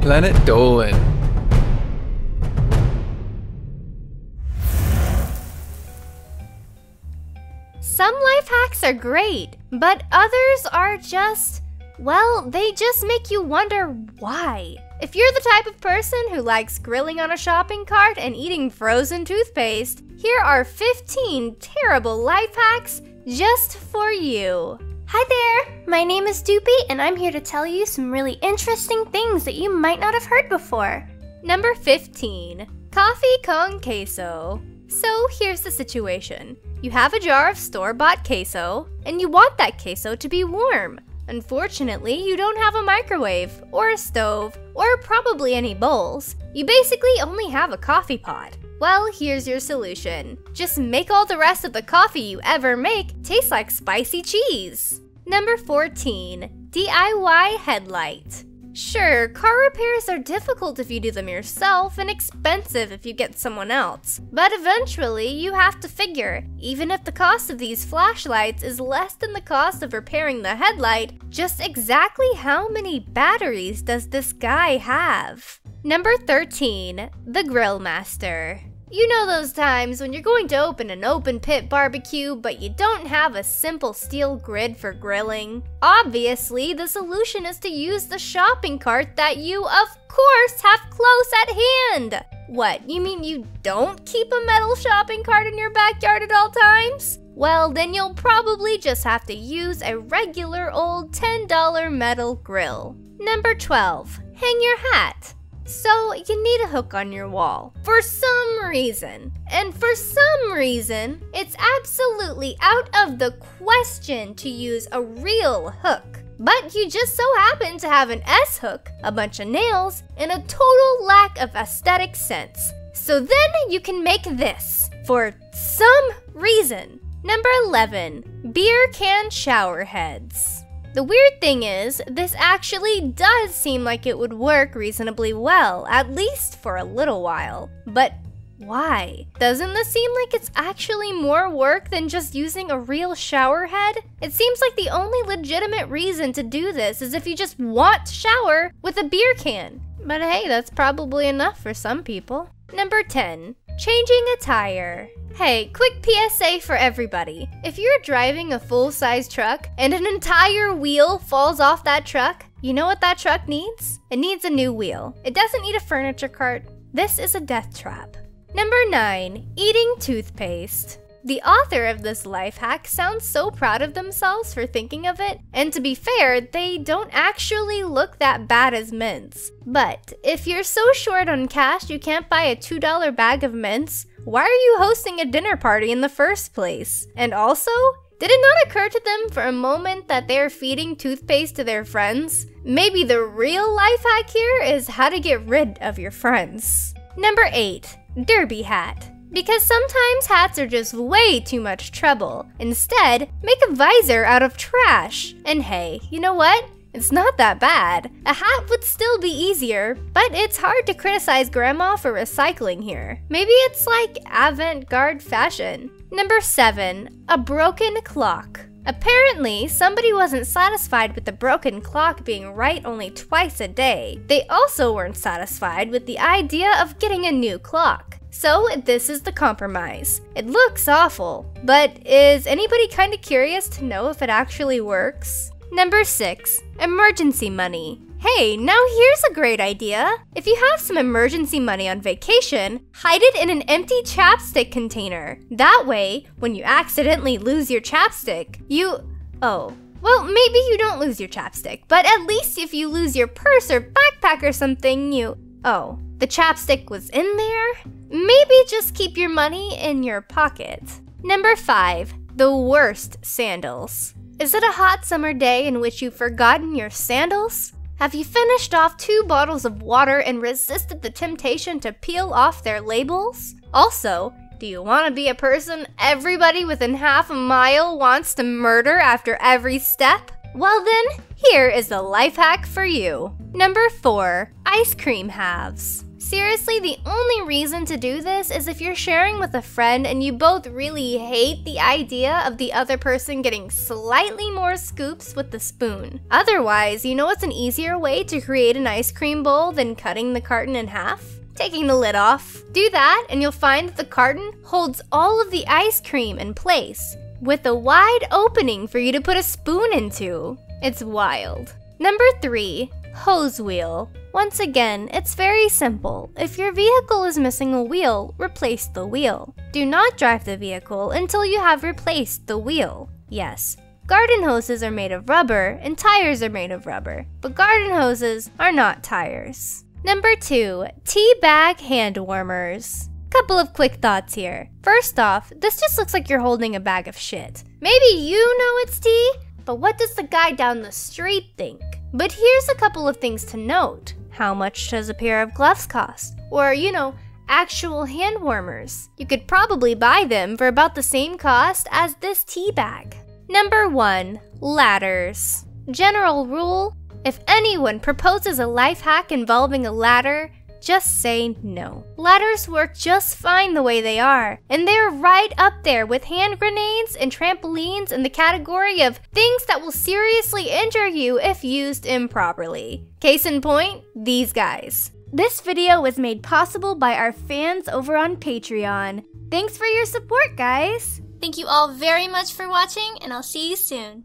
Planet Dolan. Some life hacks are great, but others are just, well, they just make you wonder why. If you're the type of person who likes grilling on a shopping cart and eating frozen toothpaste, here are 15 terrible life hacks just for you. Hi there, my name is Doopie, and I'm here to tell you some really interesting things that you might not have heard before. Number 15 Coffee con queso. So here's the situation you have a jar of store bought queso, and you want that queso to be warm. Unfortunately, you don't have a microwave, or a stove, or probably any bowls. You basically only have a coffee pot. Well, here's your solution. Just make all the rest of the coffee you ever make taste like spicy cheese. Number 14 DIY Headlight. Sure, car repairs are difficult if you do them yourself and expensive if you get someone else. But eventually, you have to figure, even if the cost of these flashlights is less than the cost of repairing the headlight, just exactly how many batteries does this guy have? Number 13 The Grill Master. You know those times when you're going to open an open pit barbecue, but you don't have a simple steel grid for grilling? Obviously, the solution is to use the shopping cart that you, of course, have close at hand. What, you mean you don't keep a metal shopping cart in your backyard at all times? Well, then you'll probably just have to use a regular old $10 metal grill. Number 12. Hang your hat. So, you need a hook on your wall. For some reason. And for some reason, it's absolutely out of the question to use a real hook. But you just so happen to have an S hook, a bunch of nails, and a total lack of aesthetic sense. So then you can make this for some reason. Number 11 Beer can shower heads. The weird thing is, this actually does seem like it would work reasonably well, at least for a little while. But why? Doesn't this seem like it's actually more work than just using a real shower head? It seems like the only legitimate reason to do this is if you just want to shower with a beer can. But hey, that's probably enough for some people. Number 10. Changing a tire. Hey, quick PSA for everybody. If you're driving a full size truck and an entire wheel falls off that truck, you know what that truck needs? It needs a new wheel. It doesn't need a furniture cart. This is a death trap. Number 9. Eating toothpaste. The author of this life hack sounds so proud of themselves for thinking of it, and to be fair, they don't actually look that bad as mints. But if you're so short on cash you can't buy a $2 bag of mints, why are you hosting a dinner party in the first place? And also, did it not occur to them for a moment that they're feeding toothpaste to their friends? Maybe the real life hack here is how to get rid of your friends. Number 8. Derby hat. Because sometimes hats are just way too much trouble. Instead, make a visor out of trash. And hey, you know what? It's not that bad. A hat would still be easier, but it's hard to criticize grandma for recycling here. Maybe it's like avant-garde fashion. Number 7. A broken clock. Apparently, somebody wasn't satisfied with the broken clock being right only twice a day. They also weren't satisfied with the idea of getting a new clock. So, this is the compromise. It looks awful, but is anybody kinda curious to know if it actually works? Number 6. Emergency money. Hey, now here's a great idea. If you have some emergency money on vacation, hide it in an empty chapstick container. That way, when you accidentally lose your chapstick, you. Oh. Well, maybe you don't lose your chapstick, but at least if you lose your purse or backpack or something, you. Oh, the chapstick was in there? Maybe just keep your money in your pocket. Number 5. The worst sandals. Is it a hot summer day in which you've forgotten your sandals? Have you finished off two bottles of water and resisted the temptation to peel off their labels? Also, do you want to be a person everybody within half a mile wants to murder after every step? Well, then, here is the life hack for you. Number 4 Ice cream halves. Seriously, the only reason to do this is if you're sharing with a friend and you both really hate the idea of the other person getting slightly more scoops with the spoon. Otherwise, you know what's an easier way to create an ice cream bowl than cutting the carton in half? Taking the lid off. Do that, and you'll find that the carton holds all of the ice cream in place, with a wide opening for you to put a spoon into. It's wild. Number 3. Hose wheel. Once again, it's very simple. If your vehicle is missing a wheel, replace the wheel. Do not drive the vehicle until you have replaced the wheel. Yes, garden hoses are made of rubber and tires are made of rubber, but garden hoses are not tires. Number 2. Tea bag hand warmers. Couple of quick thoughts here. First off, this just looks like you're holding a bag of shit. Maybe you know it's tea, but what does the guy down the street think? But here's a couple of things to note. How much does a pair of gloves cost? Or, you know, actual hand warmers. You could probably buy them for about the same cost as this tea bag. Number 1. Ladders. General rule if anyone proposes a life hack involving a ladder, just say no. Ladders work just fine the way they are, and they're right up there with hand grenades and trampolines in the category of things that will seriously injure you if used improperly. Case in point, these guys. This video was made possible by our fans over on Patreon. Thanks for your support, guys! Thank you all very much for watching, and I'll see you soon.